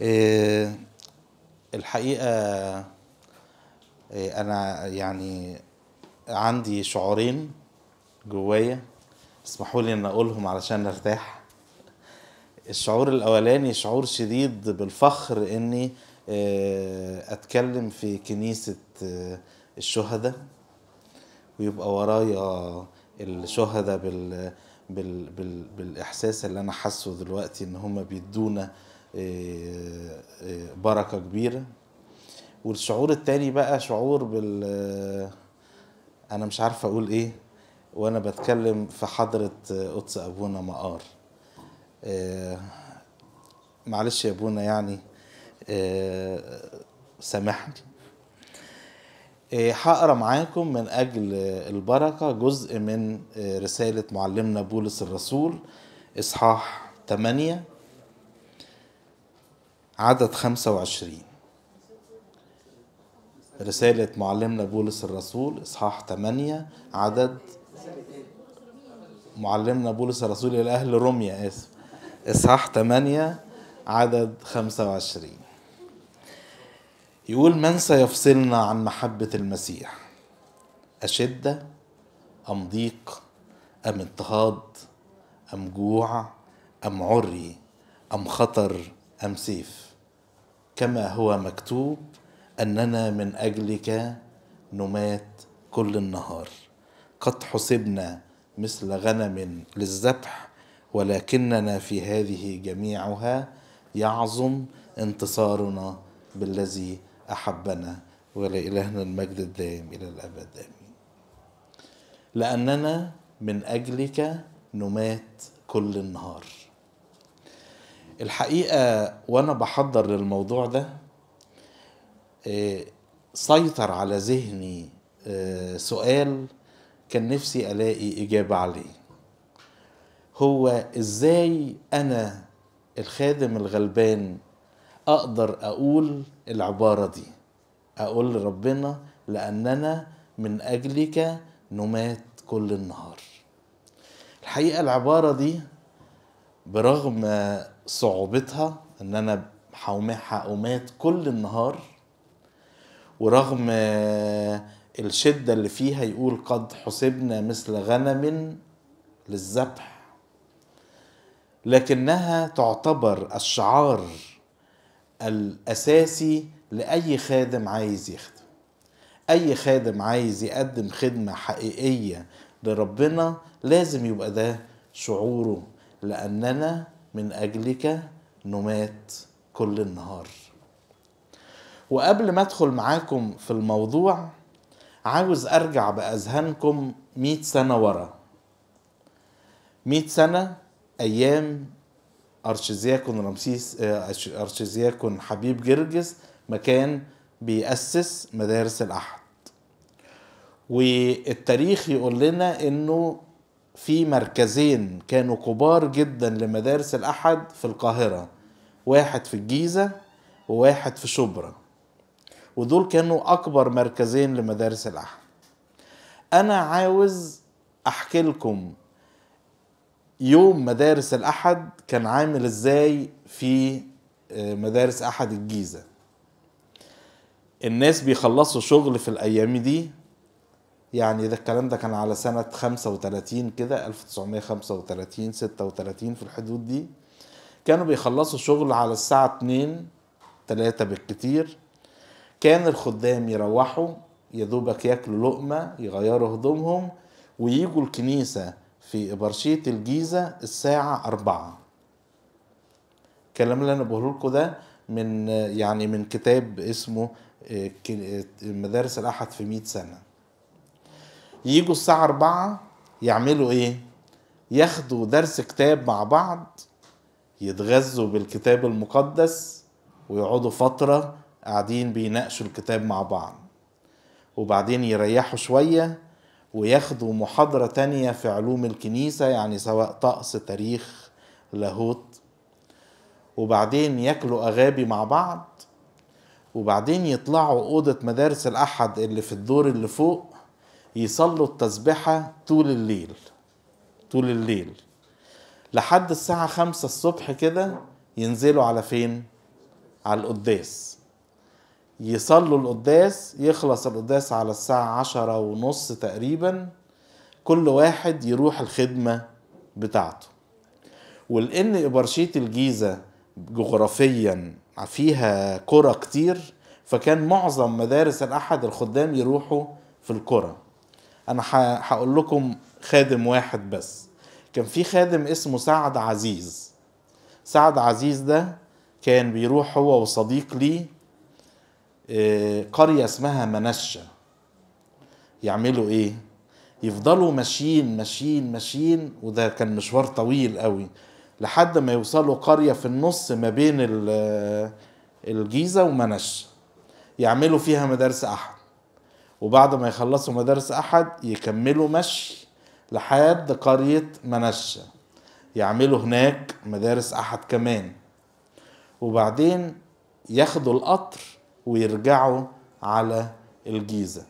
إيه، الحقيقة إيه، أنا يعني عندي شعورين جوايا اسمحوا لي إن أقولهم علشان أرتاح. الشعور الأولاني شعور شديد بالفخر إني إيه، أتكلم في كنيسة إيه، الشهداء ويبقى ورايا الشهداء بال بال بال بالإحساس اللي أنا حاسه دلوقتي إن هم بيدونا إيه، إيه، بركة كبيرة. والشعور التاني بقى شعور بال أنا مش عارف أقول إيه وأنا بتكلم في حضرة قدس أبونا مقار. إيه، معلش يا أبونا يعني إيه، سامحني. إيه، هقرأ معاكم من أجل البركة جزء من إيه، رسالة معلمنا بولس الرسول إصحاح 8 عدد 25 رسالة معلمنا بولس الرسول إصحاح 8 عدد معلمنا بولس الرسول إلى أهل روميا آسف. إصحاح 8 عدد 25 يقول من سيفصلنا عن محبة المسيح؟ أشدة أم ضيق؟ أم اضطهاد أم جوع؟ أم عري؟ أم خطر؟ أم سيف؟ كما هو مكتوب أننا من أجلك نمات كل النهار. قد حسبنا مثل غنم للذبح ولكننا في هذه جميعها يعظم انتصارنا بالذي أحبنا ولإلهنا المجد الدائم إلى الأبد. آمين. لأننا من أجلك نمات كل النهار. الحقيقة وأنا بحضر للموضوع ده آه، سيطر على ذهني آه، سؤال كان نفسي ألاقي إجابة عليه. هو إزاي أنا الخادم الغلبان أقدر أقول العبارة دي؟ أقول لربنا لاننا من أجلك نمات كل النهار. الحقيقة العبارة دي برغم صعوبتها إن أنا هأمات كل النهار ورغم الشدة اللي فيها يقول قد حسبنا مثل غنم للذبح لكنها تعتبر الشعار الأساسي لأي خادم عايز يخدم. أي خادم عايز يقدم خدمة حقيقية لربنا لازم يبقى ده شعوره لأننا من أجلك نمات كل النهار. وقبل ما أدخل معاكم في الموضوع عاوز أرجع بأذهانكم مئة سنة ورا. مئة سنة أيام ارشيدياكون رمسيس آه، ارشيدياكون حبيب جرجس مكان بيأسس مدارس الأحد. والتاريخ يقول لنا إنه في مركزين كانوا كبار جدا لمدارس الأحد في القاهرة واحد في الجيزة وواحد في شبرا. ودول كانوا أكبر مركزين لمدارس الأحد. أنا عاوز أحكي لكم يوم مدارس الأحد كان عامل إزاي في آه، مدارس أحد الجيزة. الناس بيخلصوا شغل في الأيام دي يعني ده الكلام ده كان على سنة 35 كده 1935 36 في الحدود دي. كانوا بيخلصوا شغل على الساعة 2 3 بالكتير. كان الخدام يروحوا يا دوبك ياكلوا لقمة يغيروا هدومهم ويجوا الكنيسة في إبرشية الجيزة الساعة أربعة. الكلام اللي أنا بقوله لكم ده من يعني من كتاب اسمه آه، آه، مدارس الأحد في مئة سنة. يجوا الساعة أربعة يعملوا إيه؟ ياخدوا درس كتاب مع بعض يتغذوا بالكتاب المقدس ويقعدوا فترة قاعدين بيناقشوا الكتاب مع بعض. وبعدين يريحوا شوية وياخدوا محاضرة تانية في علوم الكنيسة يعني سواء طقس تاريخ لاهوت. وبعدين ياكلوا أغابي مع بعض. وبعدين يطلعوا أوضة مدارس الأحد اللي في الدور اللي فوق يصلوا التسبحة طول الليل طول الليل. لحد الساعة خمسة الصبح كده ينزلوا على فين؟ على القداس. يصلوا القداس يخلص القداس على الساعة عشرة ونص تقريبا. كل واحد يروح الخدمة بتاعته. ولأن إبرشية الجيزة جغرافيا فيها قرى كتير فكان معظم مدارس الأحد الخدام يروحوا في القرى. أنا هقول لكم خادم واحد بس. كان في خادم اسمه سعد عزيز. سعد عزيز ده كان بيروح هو وصديق ليه قرية اسمها منشة يعملوا إيه؟ يفضلوا ماشيين ماشيين ماشيين وده كان مشوار طويل قوي لحد ما يوصلوا قرية في النص ما بين الجيزة ومنشة يعملوا فيها مدارس أحد. وبعد ما يخلصوا مدارس أحد يكملوا مشي لحد قرية منشة يعملوا هناك مدارس أحد كمان. وبعدين ياخدوا القطر ويرجعوا على الجيزة.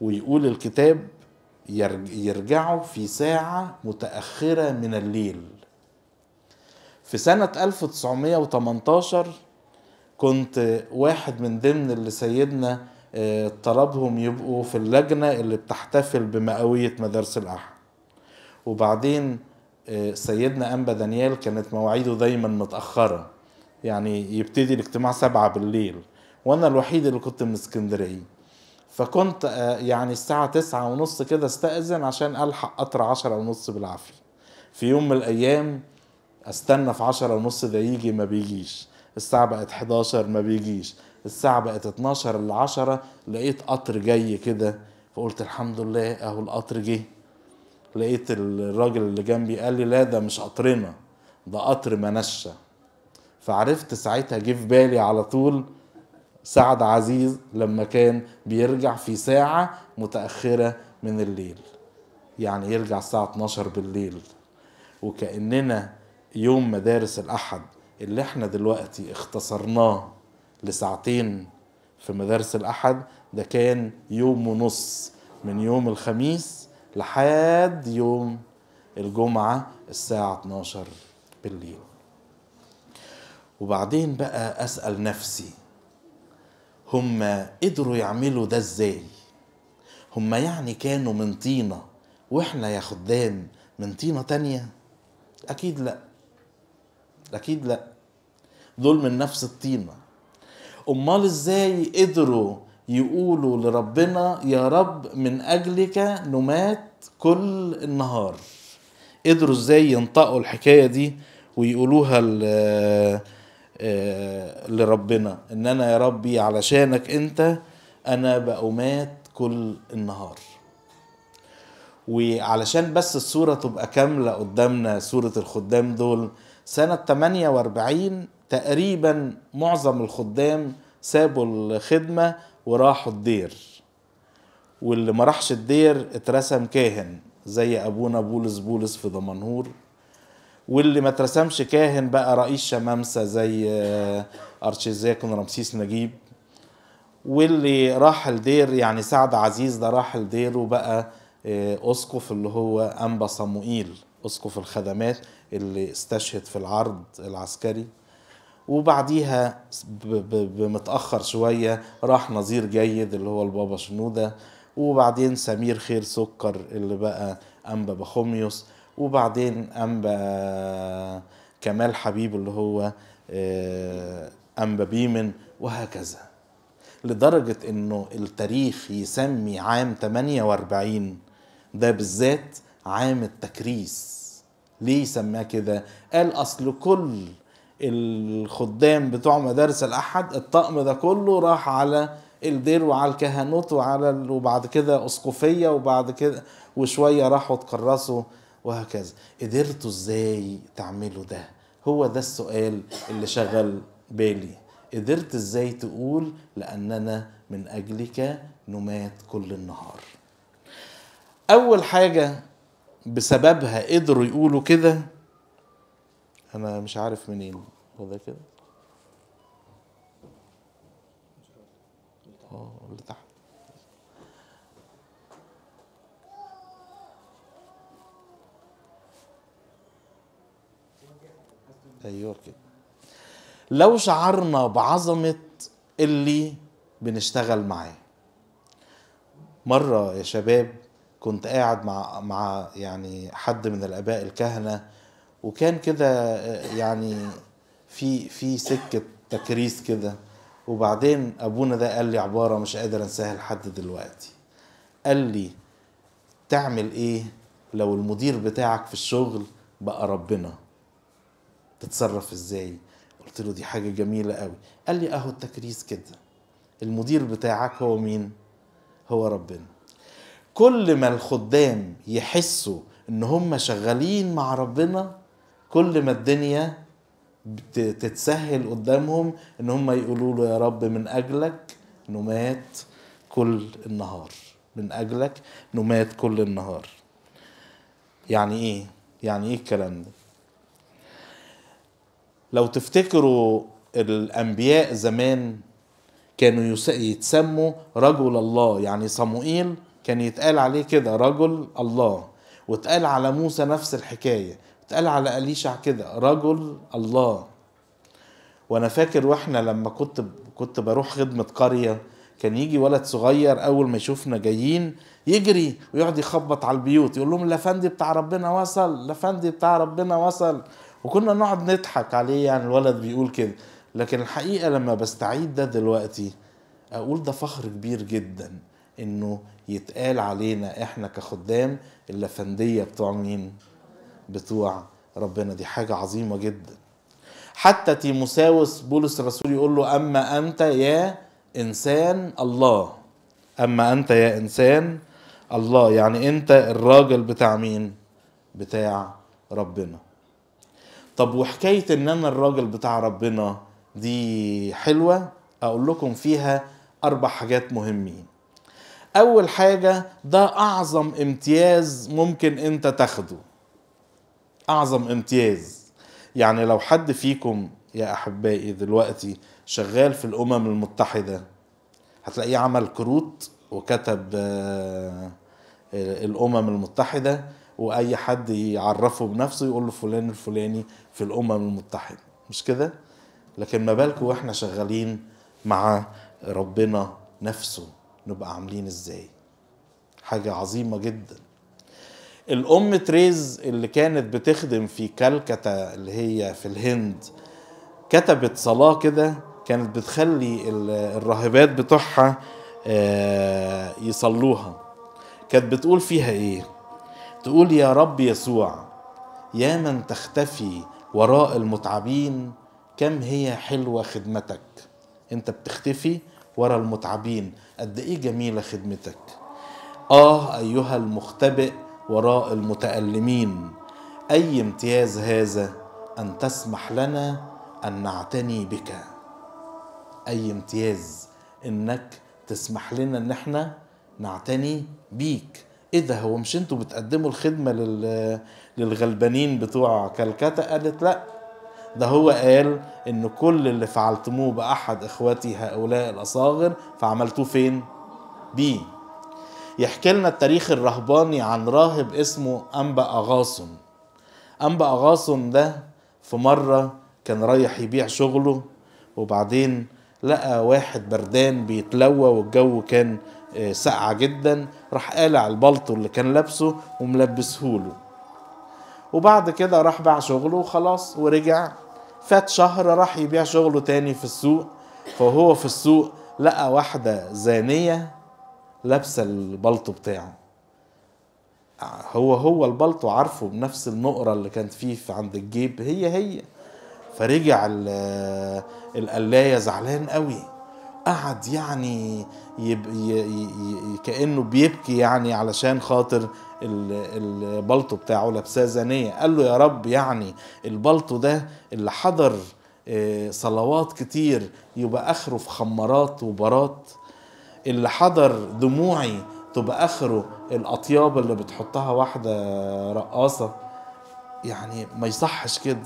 ويقول الكتاب يرجعوا في ساعة متأخرة من الليل. في سنة 1918 كنت واحد من ضمن اللي سيدنا طلبهم يبقوا في اللجنة اللي بتحتفل بمئوية مدارس الأحد. وبعدين سيدنا أنبا دانيال كانت مواعيده دايما متأخرة. يعني يبتدي الاجتماع سبعة بالليل وأنا الوحيد اللي كنت من اسكندرية. فكنت يعني الساعة تسعة ونص كده استأذن عشان ألحق قطر عشرة ونص بالعافية. في يوم من الأيام استنى في عشرة ونص ده يجي ما بيجيش. الساعة بقت 11 ما بيجيش. الساعة بقت 12 ل 10 لقيت قطر جاي كده فقلت الحمد لله اهو القطر جه. لقيت الراجل اللي جنبي قال لي لا ده مش قطرنا ده قطر منشة فعرفت ساعتها جه في بالي على طول سعد عزيز لما كان بيرجع في ساعة متأخرة من الليل. يعني يرجع الساعة 12 بالليل. وكأننا يوم مدارس الأحد اللي إحنا دلوقتي اختصرناه. لساعتين في مدارس الأحد ده كان يوم ونص من يوم الخميس لحد يوم الجمعة الساعة 12 بالليل. وبعدين بقى أسأل نفسي هم قدروا يعملوا ده إزاي؟ هم يعني كانوا من طينة وإحنا يا خدام من طينة تانية؟ أكيد لأ. أكيد لأ. دول من نفس الطينة. أمال إزاي قدروا يقولوا لربنا يا رب من أجلك نمات كل النهار. قدروا إزاي ينطقوا الحكاية دي ويقولوها لربنا. إن أنا يا ربي علشانك أنت أنا بأمات كل النهار. وعلشان بس الصورة تبقى كاملة قدامنا صورة الخدام دول سنة 48 تقريبا معظم الخدام سابوا الخدمة وراحوا الدير. واللي ما راحش الدير اترسم كاهن زي أبونا بولس بولس في دمنهور. واللي ما اترسمش كاهن بقى رئيس شمامسة زي ارشيزاكون رمسيس نجيب. واللي راح الدير يعني سعد عزيز ده راح الدير وبقى أسقف اللي هو أنبا صموئيل أسقف الخدمات اللي استشهد في العرض العسكري. وبعديها بمتأخر شوية راح نظير جيد اللي هو البابا شنودة وبعدين سمير خير سكر اللي بقى أنبا بخوميوس وبعدين أنبا كمال حبيب اللي هو أنبا بيمن وهكذا. لدرجة إنه التاريخ يسمي عام 48 ده بالذات عام التكريس. ليه سماه كده؟ قال أصل كل الخدام بتوع مدارس الأحد الطقم ده كله راح على الدير وعلى الكهنوت وعلى وبعد كده أسقفية وبعد كده وشوية راحوا اتكرسوا وهكذا. قدرتوا إزاي تعملوا ده؟ هو ده السؤال اللي شغل بالي. قدرت إزاي تقول لأننا من أجلك نمات كل النهار؟ أول حاجة بسببها قدروا يقولوا كده أنا مش عارف منين. هو ده كده. آه اللي تحت. أيوه كده. لو شعرنا بعظمة اللي بنشتغل معاه. مرة يا شباب كنت قاعد مع مع يعني حد من الآباء الكهنة وكان كده يعني في في سكة تكريس كده. وبعدين أبونا ده قال لي عبارة مش قادر أنساها لحد دلوقتي. قال لي تعمل إيه لو المدير بتاعك في الشغل بقى ربنا؟ تتصرف إزاي؟ قلت له دي حاجة جميلة قوي قال لي أهو التكريس كده. المدير بتاعك هو مين؟ هو ربنا. كل ما الخدام يحسوا إن هم شغالين مع ربنا كل ما الدنيا تتسهل قدامهم إن هم يقولوا له يا رب من أجلك نمات كل النهار من أجلك نمات كل النهار. يعني إيه؟ يعني إيه الكلام ده؟ لو تفتكروا الأنبياء زمان كانوا يتسموا رجل الله يعني صموئيل كان يتقال عليه كده رجل الله واتقال على موسى نفس الحكاية. اتقال على أليشع كده رجل الله. وأنا فاكر وإحنا لما كنت كنت بروح خدمة قرية كان يجي ولد صغير أول ما يشوفنا جايين يجري ويقعد يخبط على البيوت يقول لهم الافندي بتاع ربنا وصل الافندي بتاع ربنا وصل. وكنا نقعد نضحك عليه يعني الولد بيقول كده. لكن الحقيقة لما بستعيد ده دلوقتي أقول ده فخر كبير جدا إنه يتقال علينا إحنا كخدام الافندية بتوع مين؟ بتوع ربنا. دي حاجة عظيمة جدا. حتى تيموساوس بولس الرسول يقول له أما أنت يا إنسان الله. أما أنت يا إنسان الله. يعني أنت الراجل بتاع مين؟ بتاع ربنا. طب وحكاية إن أنا الراجل بتاع ربنا دي حلوة؟ أقول لكم فيها أربع حاجات مهمين. أول حاجة ده أعظم امتياز ممكن أنت تاخده. أعظم امتياز. يعني لو حد فيكم يا أحبائي دلوقتي شغال في الأمم المتحدة هتلاقيه عمل كروت وكتب آه، الأمم المتحدة وأي حد يعرفه بنفسه يقول له فلان الفلاني في الأمم المتحدة. مش كده؟ لكن ما بالكم وإحنا شغالين مع ربنا نفسه نبقى عاملين إزاي. حاجة عظيمة جدا. الأم تريز اللي كانت بتخدم في كالكتا اللي هي في الهند كتبت صلاة كده كانت بتخلي ال- الراهبات بتوعها آه، يصلوها. كانت بتقول فيها إيه؟ تقول يا رب يسوع يا من تختفي وراء المتعبين كم هي حلوة خدمتك؟ أنت بتختفي وراء المتعبين قد إيه جميلة خدمتك؟ آه أيها المختبئ وراء المتألمين أي امتياز هذا أن تسمح لنا أن نعتني بك. أي امتياز إنك تسمح لنا إن إحنا نعتني بيك. إيه ده هو مش أنتوا بتقدموا الخدمة لل... للغلبانين بتوع كالكتا قالت لأ. ده هو قال إن كل اللي فعلتموه بأحد إخوتي هؤلاء الأصاغر فعملتوه فين؟ بيه. يحكي لنا التاريخ الرهباني عن راهب اسمه أنبأ أغاصن أنبأ أغاصن ده في مرة كان رايح يبيع شغله وبعدين لقى واحد بردان بيتلوى والجو كان آه، ساقعة جدا راح قالع البلطو اللي كان لابسه وملبسهوله. وبعد كده راح باع شغله وخلاص ورجع. فات شهر راح يبيع شغله تاني في السوق. فهو في السوق لقى واحدة زانية لابسة البلطو بتاعه. هو هو البلطو عارفه بنفس النقرة اللي كانت فيه في عند الجيب. هي هي. فرجع ال- القلاية زعلان قوي. قعد يعني يب ي ي كأنه بيبكي يعني علشان خاطر ال- البلطو بتاعه لابساه زانية. قال له يا رب يعني البلطو ده اللي حضر آه، صلوات كتير يبقى آخره في خمارات وبارات. اللي حضر دموعي تبقى اخره الأطياب اللي بتحطها واحدة رقاصة. يعني ما يصحش كده.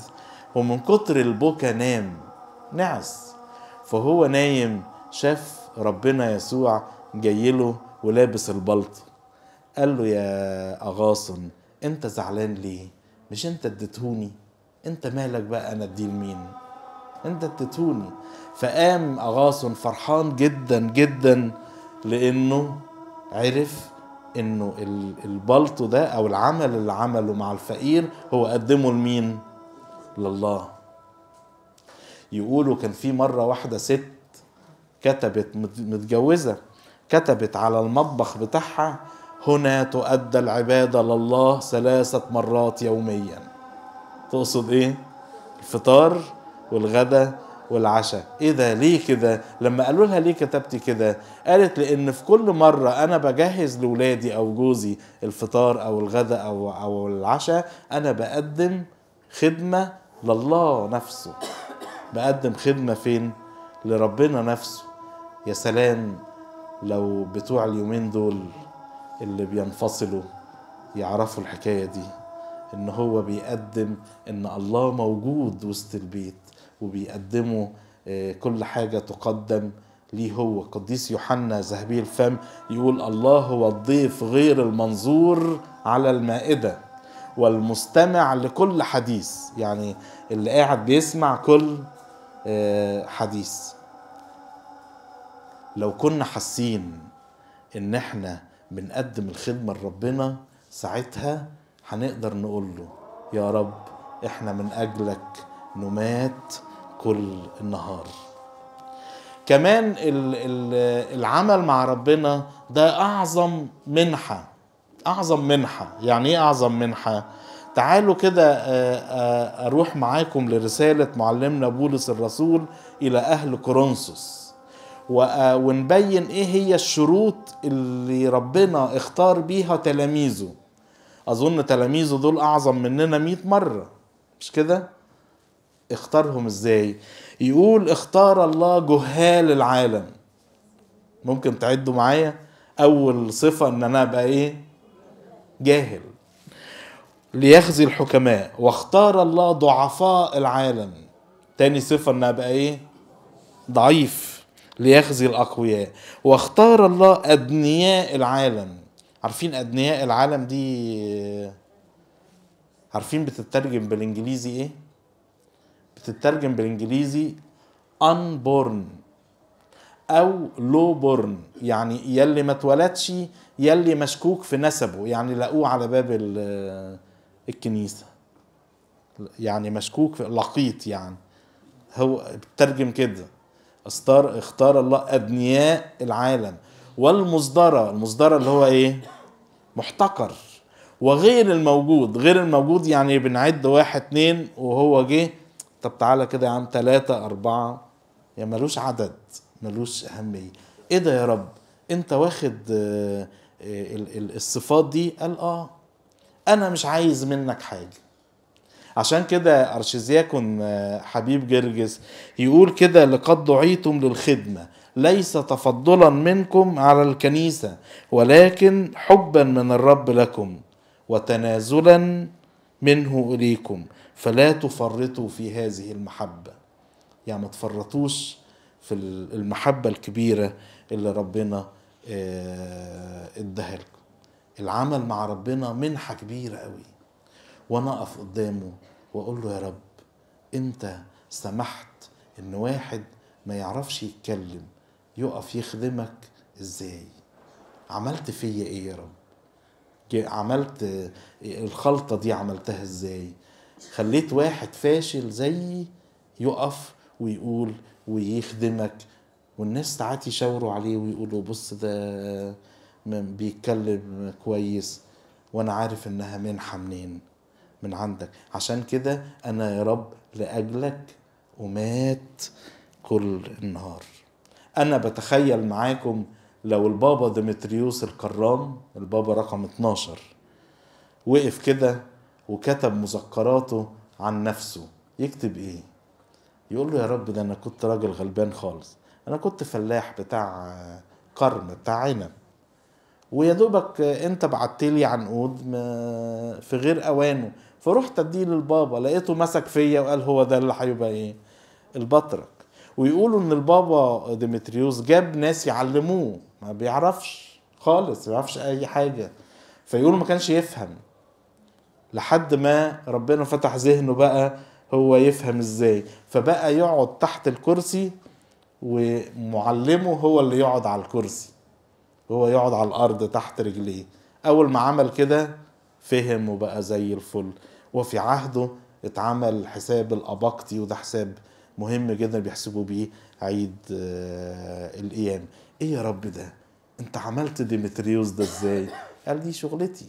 ومن كتر البكا نام نعس. فهو نايم شاف ربنا يسوع جايله ولابس البلطو. قال له يا أغاصن أنت زعلان ليه؟ مش أنت اديتهوني؟ أنت مالك بقى؟ أنا اديه لمين أنت اديتوني فقام أغاصن فرحان جدا جدا لأنه عرف انه ال- البلطو ده أو العمل اللي عمله مع الفقير هو قدمه لمين؟ لله. يقولوا كان في مرة واحدة ست كتبت مت- متجوزة كتبت على المطبخ بتاعها هنا تؤدى العبادة لله ثلاثة مرات يوميا. تقصد إيه؟ الفطار والغدا والعشاء. إيه ده ليه كده؟ لما قالوا لها ليه كتبتي كده؟ قالت لأن في كل مرة أنا بجهز لولادي أو جوزي الفطار أو الغدا أو أو العشاء أنا بقدم خدمة لله نفسه. بقدم خدمة فين؟ لربنا نفسه. يا سلام لو بتوع اليومين دول اللي بينفصلوا يعرفوا الحكاية دي إن هو بيقدم إن الله موجود وسط البيت. وبيقدموا آه، كل حاجة تقدم ليه هو. قديس يوحنا ذهبي الفم يقول الله هو الضيف غير المنظور على المائدة والمستمع لكل حديث. يعني اللي قاعد بيسمع كل آه، حديث. لو كنا حاسين إن إحنا بنقدم الخدمة لربنا ساعتها هنقدر نقول له يا رب إحنا من أجلك نمات كل النهار. كمان ال- ال- العمل مع ربنا ده أعظم منحة أعظم منحة. يعني إيه أعظم منحة؟ تعالوا كده آه، آه، أروح معاكم لرسالة معلمنا بولس الرسول إلى أهل كورنثوس. آه، ونبين إيه هي الشروط اللي ربنا اختار بيها تلاميذه. أظن تلاميذه دول أعظم مننا مئة مرة مش كده؟ اختارهم إزاي؟ يقول اختار الله جهال العالم. ممكن تعدوا معايا؟ أول صفة إن أنا أبقى إيه؟ جاهل. ليخزي الحكماء. واختار الله ضعفاء العالم. تاني صفة إن أبقى إيه؟ ضعيف. ليخزي الأقوياء. واختار الله أدنياء العالم. عارفين أدنياء العالم دي؟ عارفين بتترجم بالإنجليزي إيه؟ بتترجم بالإنجليزي unborn أو لو بورن يعني يلي ما اتولدش يلي مشكوك في نسبه يعني لقوه على باب ال- الكنيسة. يعني مشكوك في لقيط يعني. هو بترجم كده. اختار اختار الله ادنياء العالم. والمصدرة المصدرة اللي هو إيه؟ محتقر. وغير الموجود غير الموجود يعني بنعد واحد اتنين وهو جه طب تعالى كده يا عم تلاتة أربعة. يا ملوش عدد ملوش أهمية. إيه ده يا رب؟ أنت واخد آه، آه، ال- ال- الصفات دي؟ قال آه. أنا مش عايز منك حاجة. عشان كده أرشيزياكون آه، حبيب جرجس يقول كده لقد دعيتم للخدمة ليس تفضلا منكم على الكنيسة ولكن حبا من الرب لكم وتنازلا منه إليكم فلا تفرطوا في هذه المحبة. يعني ما تفرطوش في المحبة الكبيرة اللي ربنا آه، إداها لكم. العمل مع ربنا منحة كبيرة قوي. وأنا أقف قدامه وأقول له يا رب أنت سمحت إن واحد ما يعرفش يتكلم يقف يخدمك إزاي؟ عملت فيا إيه يا رب؟ عملت الخلطة دي عملتها إزاي؟ خليت واحد فاشل زيي يقف ويقول ويخدمك والناس ساعات يشاوروا عليه ويقولوا بص ده بيتكلم كويس وأنا عارف انها منحة منين؟ من عندك. عشان كده أنا يا رب لأجلك ومات كل النهار. أنا بتخيل معاكم لو البابا ديمتريوس الكرام البابا رقم 12 وقف كده وكتب مذكراته عن نفسه يكتب إيه؟ يقول له يا رب ده أنا كنت راجل غلبان خالص أنا كنت فلاح بتاع قرن بتاع عنب. ويا دوبك أنت بعت لي عنقود في غير أوانه. فرحت أديه للبابا لقيته مسك فيا وقال هو ده اللي هيبقى إيه؟ البطرك. ويقولوا إن البابا ديمتريوس جاب ناس يعلموه. ما بيعرفش خالص ما بيعرفش أي حاجة. فيقولوا ما كانش يفهم. لحد ما ربنا فتح ذهنه بقى هو يفهم إزاي. فبقى يقعد تحت الكرسي ومعلمه هو اللي يقعد على الكرسي. هو يقعد على الأرض تحت رجليه. أول ما عمل كده فهم وبقى زي الفل. وفي عهده اتعمل حساب الأباقتي وده حساب مهم جدا بيحسبوا بيه عيد آه، القيامة. إيه يا رب ده؟ أنت عملت ديمتريوس ده إزاي؟ قال دي شغلتي.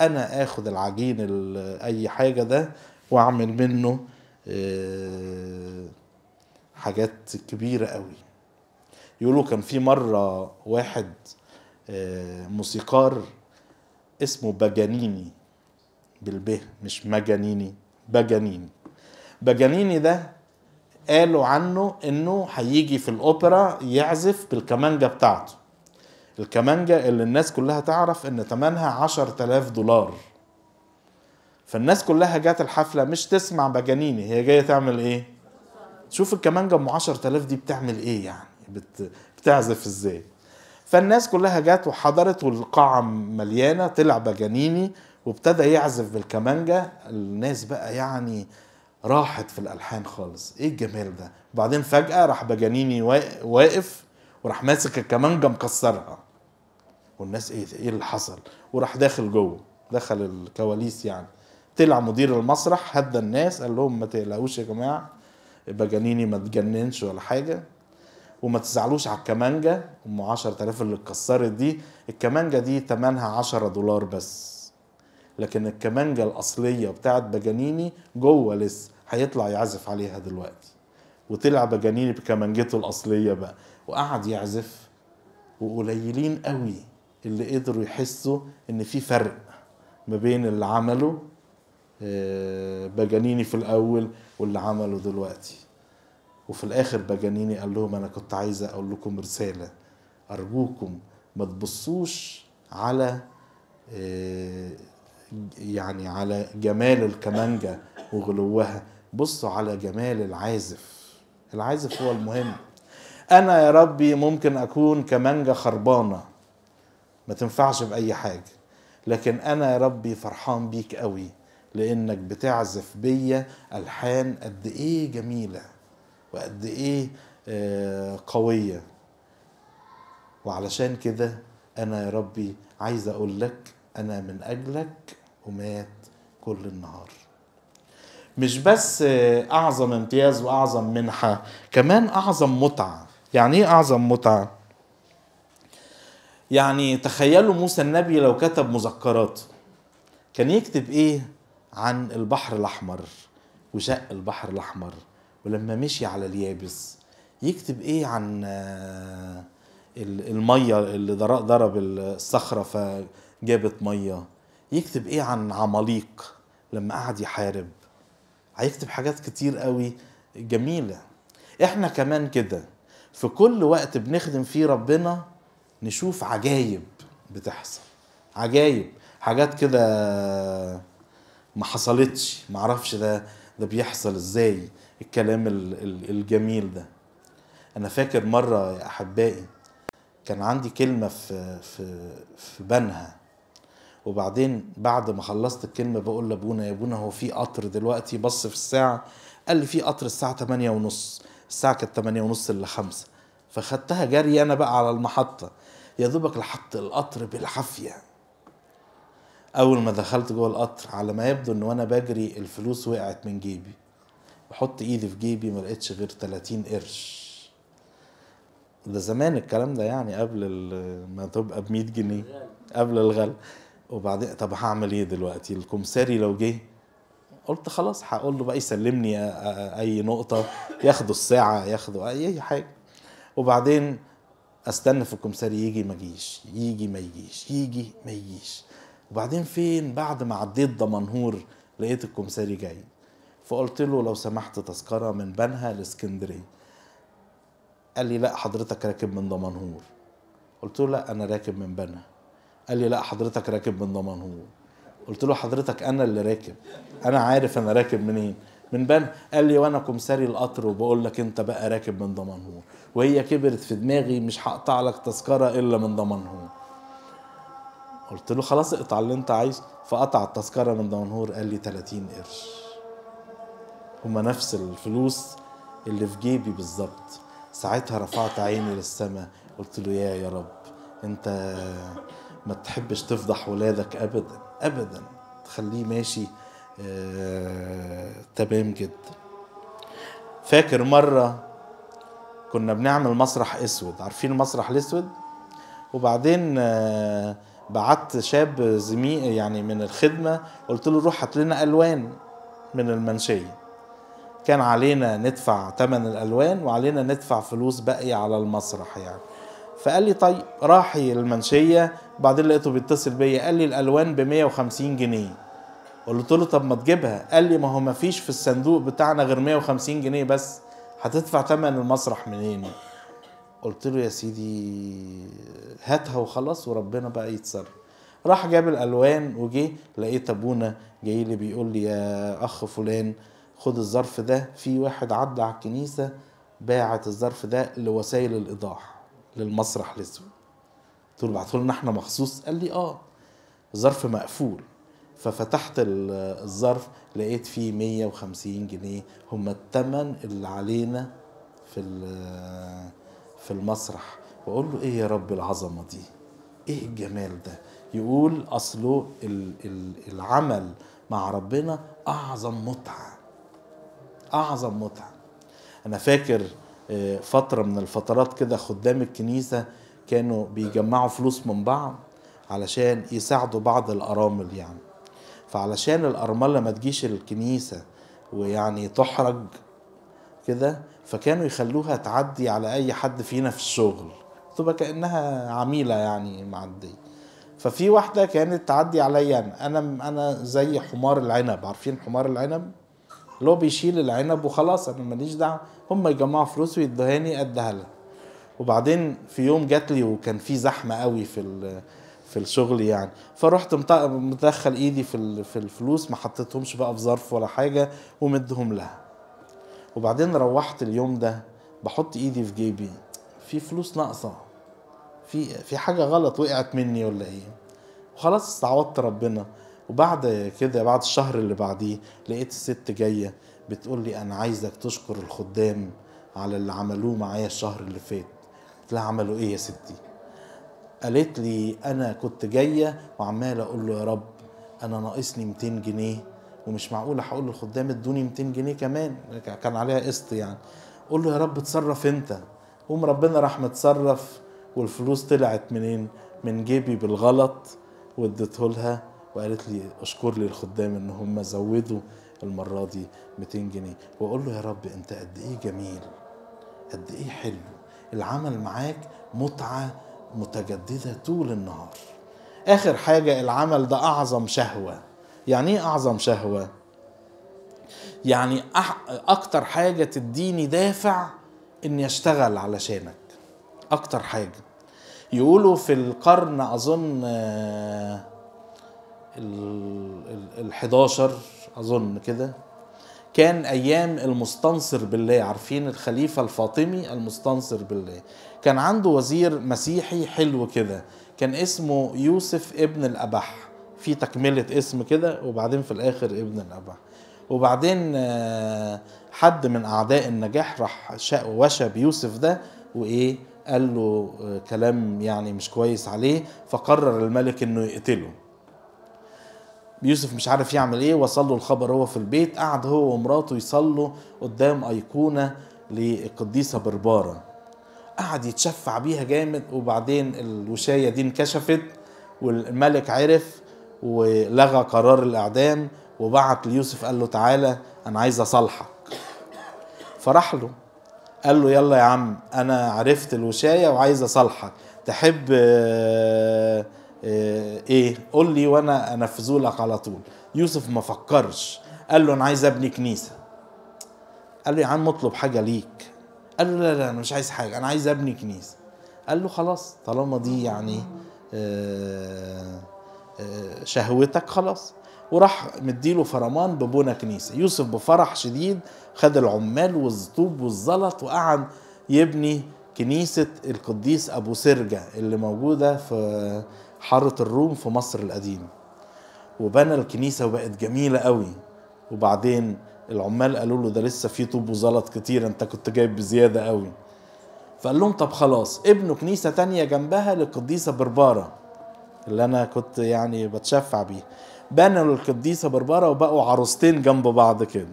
أنا آخد العجين ال- أي حاجة ده وأعمل منه آه، حاجات كبيرة قوي. يقولوا كان في مرة واحد آه، موسيقار اسمه باجانيني بالب مش مجانيني باجانيني باجانيني ده قالوا عنه إنه هيجي في الأوبرا يعزف بالكمانجا بتاعته. الكمانجا اللي الناس كلها تعرف إن تمنها عشر تلاف دولار. فالناس كلها جات الحفلة مش تسمع باجانيني هي جاية تعمل إيه؟ شوف الكمانجا أم عشر تلاف دي بتعمل إيه يعني؟ بت... بتعزف إزاي؟ فالناس كلها جات وحضرت والقاعة مليانة طلع باجانيني وابتدى يعزف بالكمانجا. الناس بقى يعني راحت في الألحان خالص. إيه الجمال ده؟ وبعدين فجأة راح باجانيني وا- واقف وراح ماسك الكمانجا مكسرها. والناس إيه إيه اللي حصل؟ وراح داخل جوه دخل الكواليس يعني. طلع مدير المسرح هدى الناس قال لهم ما تقلقوش يا جماعة باجانيني ما تجننش ولا حاجة وما تزعلوش على الكمانجا أم 10000 اللي اتكسرت دي الكمانجا دي تمنها 10 دولار بس. لكن الكمانجا الأصلية بتاعت باجانيني جوه لسه. هيطلع يعزف عليها دلوقتي. وطلع باجانيني بكمانجته الأصلية بقى. وقعد يعزف. وقليلين قوي اللي قدروا يحسوا إن في فرق ما بين اللي عمله آه، باجانيني في الأول واللي عمله دلوقتي. وفي الآخر باجانيني قال لهم أنا كنت عايز أقول لكم رسالة. أرجوكم ما تبصوش على آه، يعني على جمال الكمانجا وغلوها. بصوا على جمال العازف. العازف هو المهم. أنا يا ربي ممكن أكون كمانجا خربانة. ما تنفعش باي حاجة. لكن أنا يا ربي فرحان بيك قوي. لأنك بتعزف بيا ألحان قد إيه جميلة وقد إيه آه، قوية. وعلشان كده أنا يا ربي عايز أقول لك أنا من أجلك ومات كل النهار. مش بس أعظم امتياز وأعظم منحة كمان أعظم متعة. يعني إيه أعظم متعة؟ يعني تخيلوا موسى النبي لو كتب مذكرات كان يكتب إيه؟ عن البحر الأحمر وشق البحر الأحمر ولما مشي على اليابس. يكتب إيه عن ال- المية اللي ضرب الصخرة فجابت مية. يكتب إيه عن عماليق لما قعد يحارب. هيكتب حاجات كتير قوي جميلة. إحنا كمان كده في كل وقت بنخدم فيه ربنا نشوف عجايب بتحصل. عجايب حاجات كده ما حصلتش معرفش ده ده بيحصل إزاي الكلام ال- ال- الجميل ده. أنا فاكر مرة يا أحبائي كان عندي كلمة في في في بنها. وبعدين بعد ما خلصت الكلمة بقول لأبونا يا أبونا هو في قطر دلوقتي بص في الساعة. قال لي في قطر الساعة 8 ونص. الساعة كانت 8 ونص إلا 5 فخدتها جري أنا بقى على المحطة. يا دوبك لحقت القطر بالعافية. أول ما دخلت جوه القطر على ما يبدو إن وأنا بجري الفلوس وقعت من جيبي. بحط إيدي في جيبي ما لقيتش غير 30 قرش. ده زمان الكلام ده يعني قبل ما تبقى ب 100 جنيه. قبل الغلا. وبعدين طب هعمل إيه دلوقتي؟ الكمساري لو جه. قلت خلاص هقول له بقى يسلمني أي نقطة. ياخدوا الساعة ياخدوا أي حاجة. وبعدين أستنى في الكمساري يجي ما يجيش يجي ما يجيش يجي ما يجيش. وبعدين فين؟ بعد ما عديت دمنهور لقيت الكمساري جاي. فقلت له لو سمحت تذكرة من بنها لإسكندرية. قال لي لا حضرتك راكب من دمنهور. قلت له لا أنا راكب من بنها. قال لي لا حضرتك راكب من دمنهور قلت له حضرتك أنا اللي راكب. أنا عارف أنا راكب منين. من بنها قال لي وأنا كمساري القطر وبقول لك أنت بقى راكب من دمنهور وهي كبرت في دماغي مش هقطع لك تذكرة إلا من دمنهور قلت له خلاص اقطع اللي أنت عايزه. فقطع التذكرة من دمنهور قال لي 30 قرش. هما نفس الفلوس اللي في جيبي بالظبط. ساعتها رفعت عيني للسماء قلت له يا يا رب أنت ما تحبش تفضح ولادك ابدا ابدا. تخليه ماشي آه تمام جدا. فاكر مرة كنا بنعمل مسرح أسود؟ عارفين المسرح الأسود؟ وبعدين آه بعت شاب زميل يعني من الخدمة قلت له روح هات لنا ألوان من المنشية. كان علينا ندفع ثمن الألوان وعلينا ندفع فلوس باقية على المسرح يعني. فقال لي طيب راحي المنشية بعدين لقيته بيتصل بيا قال لي الألوان ب 150 جنيه. قلت له طب ما تجيبها. قال لي ما هو ما فيش في الصندوق بتاعنا غير 150 جنيه بس هتدفع ثمن المسرح منين؟ قلت له يا سيدي هاتها وخلاص وربنا بقى يتصرف راح جاب الألوان وجه لقيت أبونا جاي لي بيقول لي يا أخ فلان خد الظرف ده في واحد عدى على الكنيسة باعت الظرف ده لوسائل الإيضاح. للمسرح الاسود قلت له بعته لنا إحنا مخصوص. قال لي آه ظرف مقفول. ففتحت الظرف لقيت فيه 150 جنيه. هم الثمن اللي علينا في في المسرح. واقول له إيه يا رب العظمة دي؟ إيه الجمال ده؟ يقول أصله العمل مع ربنا أعظم متعة. أعظم متعة. أنا فاكر فترة من الفترات كده خدام الكنيسة كانوا بيجمعوا فلوس من بعض علشان يساعدوا بعض الأرامل يعني. فعلشان الأرملة ما تجيش الكنيسة ويعني تحرج كده فكانوا يخلوها تعدي على أي حد فينا في الشغل. تبقى كأنها عميلة يعني معدية. ففي واحدة كانت تعدي عليا أنا. أنا أنا زي حمار العنب. عارفين حمار العنب؟ اللي هو بيشيل العنب وخلاص أنا ماليش دعوة. هم يجمعوا فلوس ويدهاني اديها لها. وبعدين في يوم جات لي وكان في زحمة قوي في في الشغل يعني. فرحت مدخل إيدي في في الفلوس ما حطيتهمش بقى في ظرف ولا حاجة ومدهم لها. وبعدين روحت اليوم ده بحط إيدي في جيبي. في فلوس ناقصة. في في حاجة غلط وقعت مني ولا إيه؟ وخلاص استعوضت ربنا. وبعد كده بعد الشهر اللي بعديه لقيت الست جاية. بتقول لي أنا عايزك تشكر الخدام على اللي عملوه معايا الشهر اللي فات. قلت لها عملوا إيه يا ستي؟ قالت لي أنا كنت جاية وعمال أقول له يا رب أنا ناقصني 200 جنيه ومش معقول هقول للخدام ادوني 200 جنيه كمان. كان عليها قسط يعني. قول له يا رب اتصرف أنت. قوم ربنا راح متصرف والفلوس طلعت منين؟ من جيبي بالغلط واديته لها وقالت لي أشكر لي الخدام إن هم زودوا المرة دي 200 جنيه. وأقول له يا رب أنت قد إيه جميل قد إيه حلو. العمل معاك متعة متجددة طول النهار. آخر حاجة العمل ده أعظم شهوة. يعني إيه أعظم شهوة؟ يعني أح أكتر حاجة تديني دافع إني أشتغل علشانك. أكتر حاجة. يقولوا في القرن أظن ال 11 أظن كده. كان أيام المستنصر بالله. عارفين الخليفة الفاطمي؟ المستنصر بالله. كان عنده وزير مسيحي حلو كده. كان اسمه يوسف ابن الأبح. في تكملة اسم كده وبعدين في الآخر ابن الأبح. وبعدين حد من أعداء النجاح راح وشى بيوسف ده وإيه قال له كلام يعني مش كويس عليه فقرر الملك إنه يقتله. يوسف مش عارف يعمل إيه وصل له الخبر هو في البيت قعد هو ومراته يصلوا قدام أيقونة للقديسه بربارة. قعد يتشفع بيها جامد وبعدين الوشاية دي انكشفت والملك عرف ولغى قرار الإعدام وبعت ليوسف قال له تعالى أنا عايز أصالحك. فراح له. قال له يلا يا عم أنا عرفت الوشاية وعايز أصالحك. تحب آه إيه قول لي وأنا انفذه لك على طول. يوسف ما فكرش. قال له أنا عايز أبني كنيسة. قال له يا عم اطلب حاجة ليك. قال له لا لا أنا مش عايز حاجة أنا عايز أبني كنيسة. قال له خلاص طالما دي يعني شهوتك خلاص. وراح مديله فرمان ببنى كنيسة. يوسف بفرح شديد خد العمال والزطوب والزلط وقعد يبني كنيسة القديس أبو سرجة اللي موجودة في حارة الروم في مصر القديمة وبنى الكنيسة وبقت جميلة قوي. وبعدين العمال قالوا له ده لسه في طوب وزلط كتير انت كنت جايب بزيادة قوي. فقال لهم طب خلاص ابنوا كنيسة تانية جنبها للقديسة بربارة اللي أنا كنت يعني بتشفع بيه بنوا القديسة بربارة وبقوا عروستين جنب بعض كده.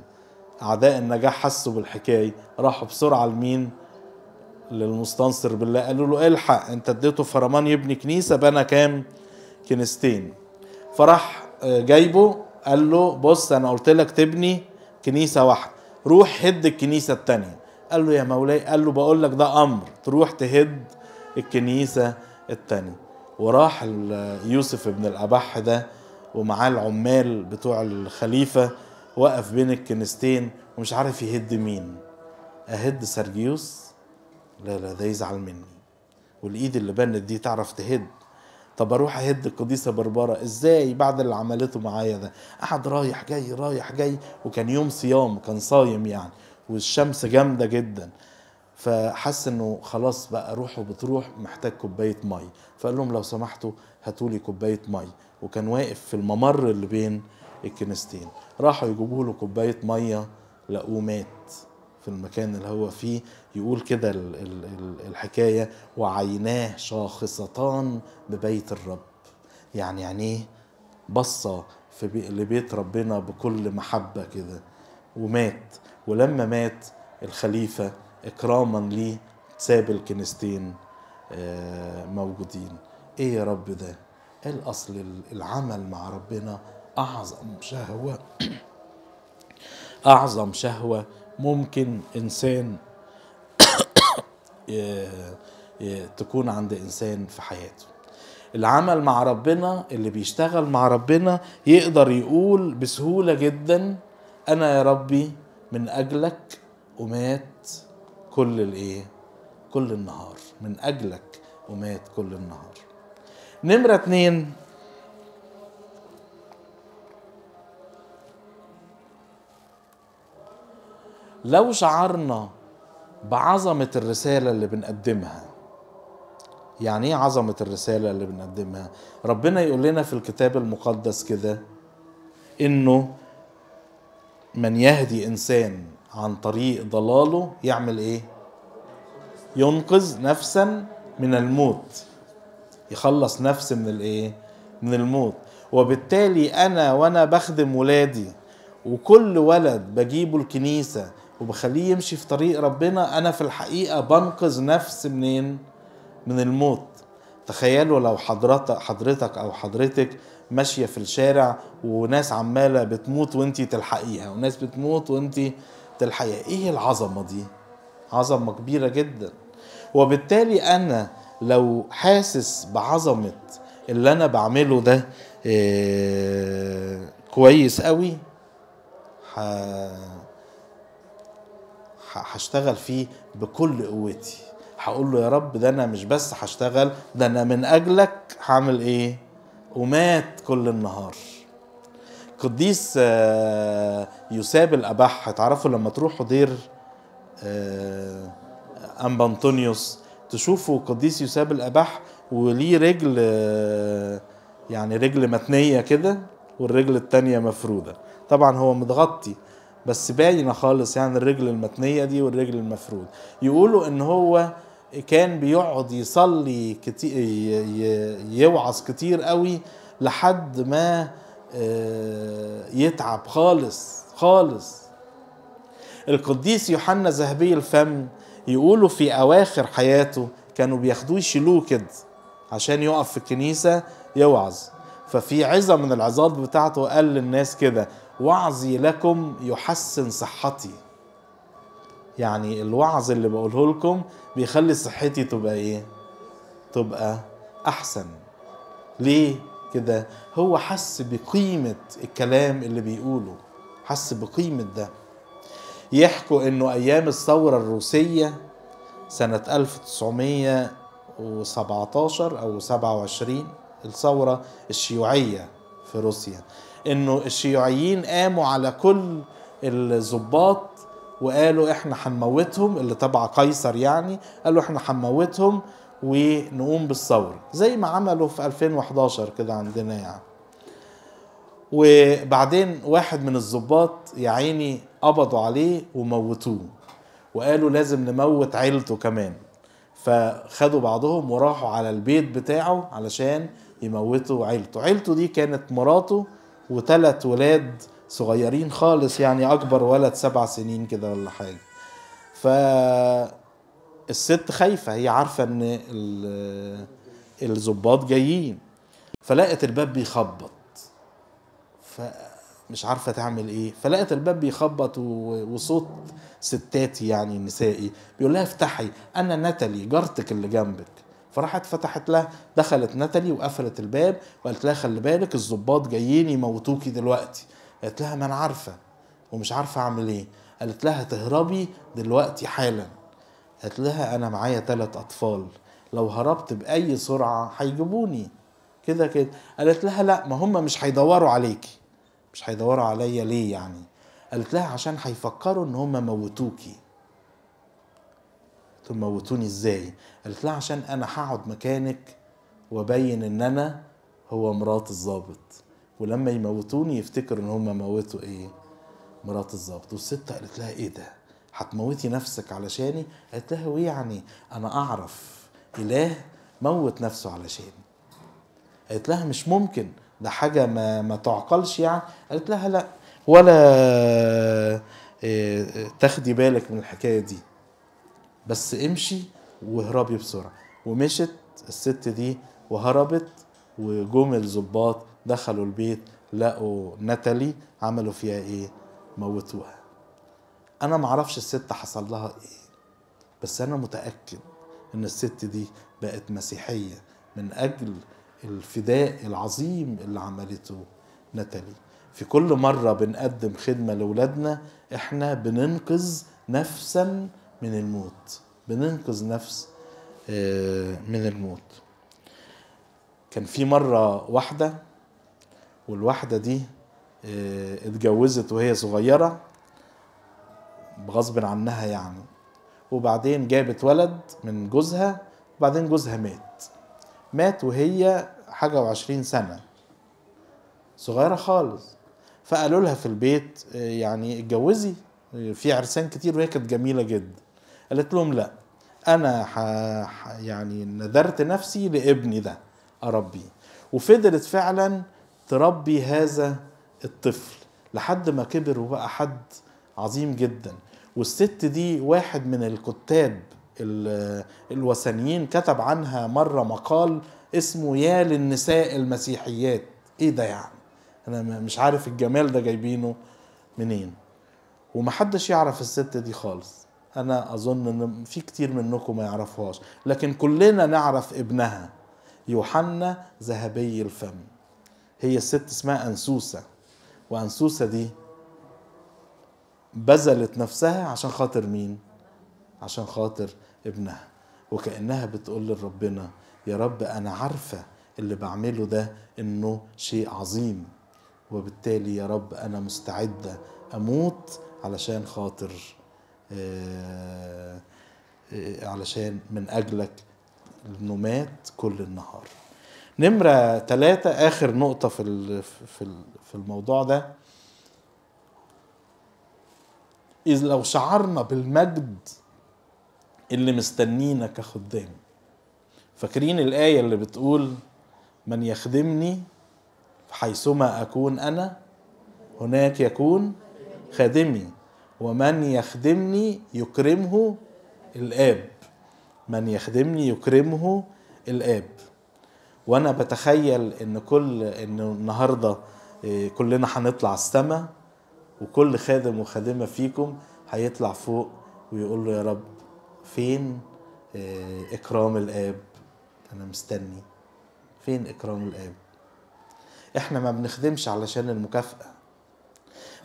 أعداء النجاح حسوا بالحكاية راحوا بسرعة لمين؟ للمستنصر بالله. قالوا له الحق انت اديته فرمان يبني كنيسة بنى كام؟ كنيستين. فراح جايبه قال له بص أنا قلت لك تبني كنيسة واحدة. روح هد الكنيسة التانية. قال له يا مولاي قال له بقول لك ده أمر. تروح تهد الكنيسة التانية. وراح يوسف ابن الابح ده ومعاه العمال بتوع الخليفة وقف بين الكنيستين ومش عارف يهد مين. أهد سرجيوس؟ لا لا ده يزعل مني. والإيد اللي بنت دي تعرف تهد. طب أروح أهد القديسة بربره إزاي بعد اللي عملته معايا ده؟ قعد رايح جاي رايح جاي وكان يوم صيام كان صايم يعني والشمس جامدة جدا. فحس إنه خلاص بقى روحه بتروح محتاج كوباية مي. فقال لهم لو سمحتوا هاتوا لي كوباية مي. وكان واقف في الممر اللي بين الكنيستين. راحوا يجيبوا له كوباية مية لقوه مات في المكان اللي هو فيه. يقول كده الحكاية وعيناه شاخصتان ببيت الرب. يعني يعني بصة في بي لبيت ربنا بكل محبة كده. ومات. ولما مات الخليفة إكراما ليه ساب الكنيستين موجودين. إيه يا رب ده؟ قال أصل العمل مع ربنا؟ أعظم شهوة. أعظم شهوة ممكن إنسان تكون عند إنسان في حياته. العمل مع ربنا اللي بيشتغل مع ربنا يقدر يقول بسهولة جدا أنا يا ربي من أجلك ومات كل الإيه؟ كل النهار. من أجلك ومات كل النهار. نمرة اتنين. لو شعرنا بعظمة الرسالة اللي بنقدمها. يعني إيه عظمة الرسالة اللي بنقدمها؟ ربنا يقول لنا في الكتاب المقدس كده إنه من يهدي إنسان عن طريق ضلاله يعمل إيه؟ ينقذ نفسا من الموت. يخلص نفس من الإيه؟ من الموت. وبالتالي أنا وأنا بخدم ولادي وكل ولد بجيبه الكنيسة وبخليه يمشي في طريق ربنا أنا في الحقيقة بنقذ نفس منين؟ من الموت. تخيلوا لو حضرتك حضرتك أو حضرتك ماشية في الشارع وناس عمالة بتموت وانتي تلحقيها وناس بتموت وانتي تلحقيها إيه العظمة دي؟ عظمة كبيرة جدا. وبالتالي أنا لو حاسس بعظمة اللي أنا بعمله ده إيه كويس قوي هشتغل فيه بكل قوتي. هقول له يا رب ده أنا مش بس هشتغل ده أنا من أجلك هعمل إيه؟ ومات كل النهار. قديس يساب الابح تعرفوا لما تروحوا دير انبا انطونيوس تشوفوا قديس يساب الابح وليه رجل يعني رجل متنية كده والرجل التانية مفرودة. طبعا هو متغطي. بس باينه خالص يعني الرجل المتنية دي والرجل المفرود يقولوا إن هو كان بيقعد يصلي كتير يوعظ كتير قوي لحد ما يتعب خالص خالص. القديس يوحنا ذهبي الفم يقولوا في أواخر حياته كانوا بياخدوه يشيلوه كده عشان يقف في الكنيسة يوعظ. ففي عظة من العظات بتاعته قال للناس كده وعظي لكم يحسن صحتي. يعني الوعظ اللي بقوله لكم بيخلي صحتي تبقى إيه؟ تبقى أحسن. ليه كده؟ هو حس بقيمة الكلام اللي بيقوله. حس بقيمة ده. يحكوا إنه أيام الثورة الروسية سنة 1917 أو 27 الثورة الشيوعية في روسيا انه الشيوعيين قاموا على كل الضباط وقالوا إحنا هنموتهم اللي تبع قيصر يعني قالوا إحنا هنموتهم ونقوم بالثورة زي ما عملوا في 2011 كده عندنا يعني. وبعدين واحد من الضباط يا عيني قبضوا عليه وموتوه وقالوا لازم نموت عيلته كمان. فخدوا بعضهم وراحوا على البيت بتاعه علشان يموتوا عيلته. عيلته دي كانت مراته وثلاث ولاد صغيرين خالص يعني أكبر ولد سبع سنين كده ولا حاجة. ف الست خايفة هي عارفة إن ال- الظباط جايين. فلقت الباب بيخبط. فمش عارفة تعمل إيه. فلقت الباب بيخبط وصوت ستاتي يعني نسائي بيقول لها افتحي أنا ناتالي جارتك اللي جنبك. فراحت فتحت لها دخلت ناتالي وقفلت الباب وقالت لها خلي بالك الظباط جايين يموتوكي دلوقتي. قالت لها ما أنا عارفة ومش عارفة أعمل إيه. قالت لها تهربي دلوقتي حالا. قالت لها أنا معايا ثلاث أطفال لو هربت بأي سرعة هيجيبوني. كده كده. قالت لها لا ما هم مش هيدوروا عليكي. مش هيدوروا عليا ليه يعني؟ قالت لها عشان هيفكروا إن هم موتوكي. لهم موتوني إزاي؟ قالت لها عشان أنا هقعد مكانك وأبين إن أنا هو مرات الضابط. ولما يموتوني يفتكروا إن هم موتوا إيه؟ مرات الضابط. والست قالت لها إيه ده؟ هتموتي نفسك علشاني؟ قالت لها وايه يعني؟ أنا أعرف إله موت نفسه علشاني. قالت لها مش ممكن ده حاجة ما ما تعقلش يعني. قالت لها لا ولا إيه، تاخدي بالك من الحكاية دي. بس امشي واهربي بسرعة. ومشت الست دي وهربت وجم الظباط دخلوا البيت لقوا ناتالي عملوا فيها إيه؟ موتوها. أنا معرفش الست حصل لها إيه بس أنا متأكد إن الست دي بقت مسيحية من أجل الفداء العظيم اللي عملته ناتالي. في كل مرة بنقدم خدمة لاولادنا إحنا بننقذ نفسا من الموت. بننقذ نفس آه، من الموت. كان في مرة واحدة والواحدة دي آه، اتجوزت وهي صغيرة بغصب عنها يعني. وبعدين جابت ولد من جوزها وبعدين جوزها مات. مات وهي حاجة وعشرين سنة. صغيرة خالص. فقالوا لها في البيت آه، يعني اتجوزي. في عرسان كتير وهي كانت جميلة جدا. قالت لهم لا أنا ح... يعني نذرت نفسي لابني ده أربيه وفضلت فعلا تربي هذا الطفل لحد ما كبر وبقى حد عظيم جدا. والست دي واحد من الكتاب ال- الوثنيين كتب عنها مرة مقال اسمه يا للنساء المسيحيات. إيه ده يعني؟ أنا مش عارف الجمال ده جايبينه منين. ومحدش يعرف الست دي خالص. أنا أظن إن في كتير منكم ما يعرفوهاش لكن كلنا نعرف ابنها يوحنا ذهبي الفم. هي الست اسمها أنسوسة وأنسوسة دي بذلت نفسها عشان خاطر مين؟ عشان خاطر ابنها. وكأنها بتقول لربنا يا رب أنا عارفة اللي بعمله ده إنه شيء عظيم وبالتالي يا رب أنا مستعدة أموت علشان خاطر علشان من أجلك إنه مات كل النهار. نمرة ثلاثة آخر نقطة في في الموضوع ده. إذ لو شعرنا بالمجد اللي مستنينا كخدام. فاكرين الآية اللي بتقول من يخدمني حيثما أكون أنا هناك يكون خادمي. ومن يخدمني يكرمه الآب. من يخدمني يكرمه الآب. وأنا بتخيل إن كل إن النهارده إيه، كلنا هنطلع السما وكل خادم وخادمة فيكم هيطلع فوق ويقول له يا رب فين إيه، إكرام الآب؟ أنا مستني. فين إكرام الآب؟ إحنا ما بنخدمش علشان المكافأة.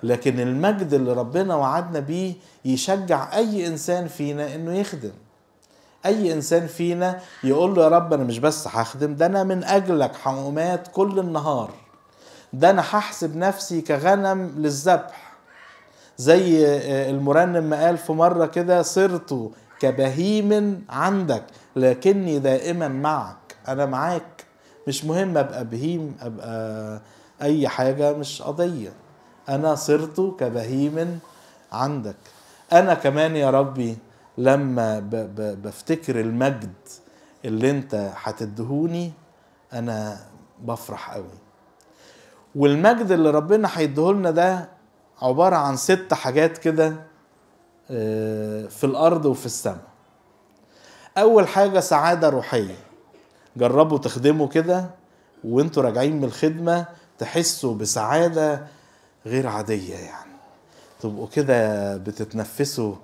لكن المجد اللي ربنا وعدنا بيه يشجع أي إنسان فينا إنه يخدم. أي إنسان فينا يقول له يا رب أنا مش بس هخدم ده أنا من أجلك حمومات كل النهار. ده أنا هحسب نفسي كغنم للذبح. زي آه، المرنم ما قال في مرة كده صرت كبهيم عندك لكني دائما معك. أنا معاك. مش مهم أبقى بهيم أبقى أي حاجة مش قضية. أنا صرت كبهيم عندك. أنا كمان يا ربي لما بفتكر المجد اللي أنت هتدهوني أنا بفرح قوي والمجد اللي ربنا هيديهولنا ده عبارة عن ست حاجات كده آه، في الأرض وفي السماء. أول حاجة سعادة روحية. جربوا تخدموا كده وانتوا راجعين من الخدمة تحسوا بسعادة غير عادية يعني. تبقوا كده بتتنفسوا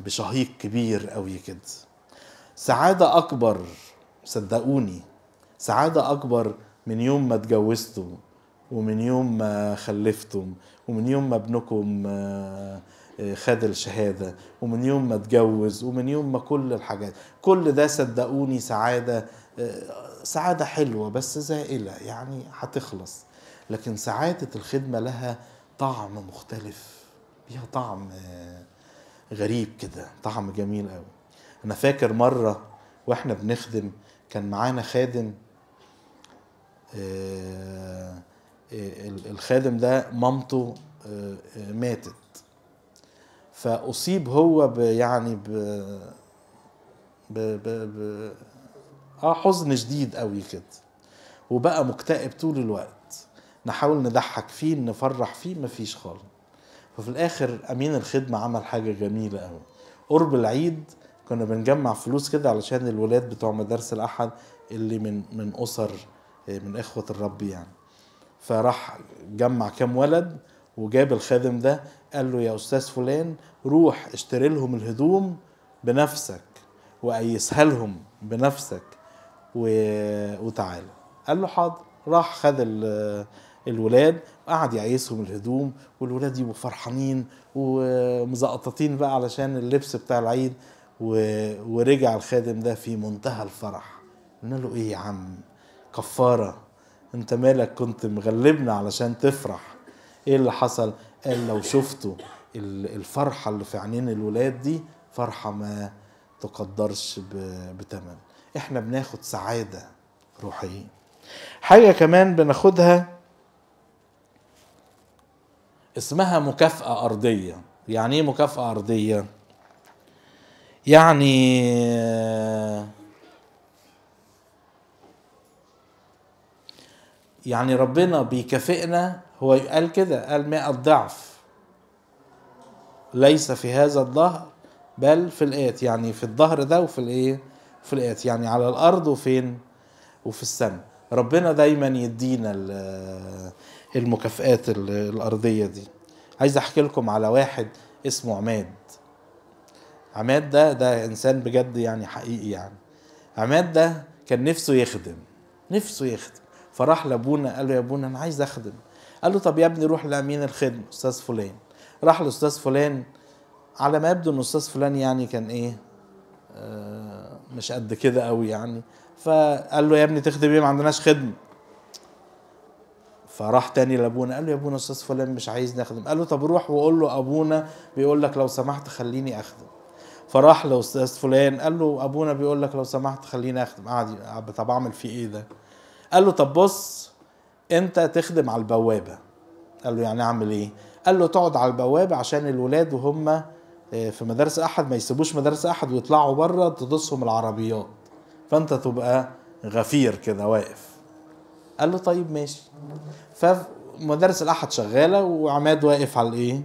بشهيق كبير قوي كده. سعادة أكبر صدقوني سعادة أكبر من يوم ما اتجوزتم ومن يوم ما خلفتم ومن يوم ما ابنكم آه، خد الشهادة ومن يوم ما اتجوز ومن يوم ما كل الحاجات. كل ده صدقوني سعادة آه، سعادة حلوة بس زائلة يعني هتخلص. لكن سعادة الخدمة لها طعم مختلف. ليها طعم آه، غريب كده طعم جميل قوي. أنا فاكر مرة وإحنا بنخدم كان معانا خادم آه، آه، الخادم ده مامته ماتت. فأصيب هو ب يعني ب ب ب, ب آه حزن شديد قوي كده. وبقى مكتئب طول الوقت. نحاول نضحك فيه نفرح فيه مفيش خالص. ففي الآخر أمين الخدمة عمل حاجة جميلة قوي قرب العيد كنا بنجمع فلوس كده علشان الولاد بتوع مدارس الأحد اللي من من أسر آه، من إخوة الرب يعني. فراح جمع كام ولد وجاب الخادم ده قال له يا أستاذ فلان روح اشتري لهم الهدوم بنفسك وقيسها لهم بنفسك و... وتعالى قال له حاضر. راح خد ال... الولاد قعد يعيسهم الهدوم والولاد يبقوا فرحانين ومزقططين بقى علشان اللبس بتاع العيد و... ورجع الخادم ده في منتهى الفرح. قلنا له إيه يا عم؟ كفارة أنت مالك؟ كنت مغلبنا علشان تفرح. إيه اللي حصل؟ قال لو شفتوا ال- الفرحة اللي في عينين الولاد دي فرحة ما تقدرش بتمن. إحنا بناخد سعادة روحية. حاجة كمان بناخدها اسمها مكافأة أرضية. يعني إيه مكافأة أرضية؟ يعني يعني ربنا بيكافئنا. هو قال كده قال مئة ضعف. ليس في هذا الظهر بل في الآت يعني في الظهر ده وفي الإيه؟ في الآت يعني على الأرض وفين؟ وفي السماء. ربنا دايما يدينا المكافآت ال- الأرضية دي. عايز أحكي لكم على واحد اسمه عماد. عماد ده ده إنسان بجد يعني حقيقي يعني. عماد ده كان نفسه يخدم نفسه يخدم. فراح لأبونا قال له يا أبونا أنا عايز أخدم. قال له طب يا ابني روح لأمين الخدمة أستاذ فلان. راح لأستاذ فلان. على ما يبدو إن أستاذ فلان يعني كان إيه آه مش قد كده قوي يعني. فقال له يا ابني تخدم إيه؟ ما عندناش خدمة. فراح تاني لأبونا قال له يا أبونا أستاذ فلان مش عايز نخدم قال له طب روح وقول له أبونا بيقول لك لو سمحت خليني اخدم فراح لأستاذ فلان قال له أبونا بيقول لك لو سمحت خليني اخدم قعد طب أعمل فيه إيه ده؟ قال له طب بص أنت تخدم على البوابة. قال له يعني أعمل إيه؟ قال له تقعد على البوابة عشان الولاد وهم آه، في مدارس أحد ما يسيبوش مدارس أحد ويطلعوا بره تدوسهم العربيات. فأنت تبقى غفير كده واقف. قال له طيب ماشي. فمدارس الأحد شغالة وعماد واقف على الإيه؟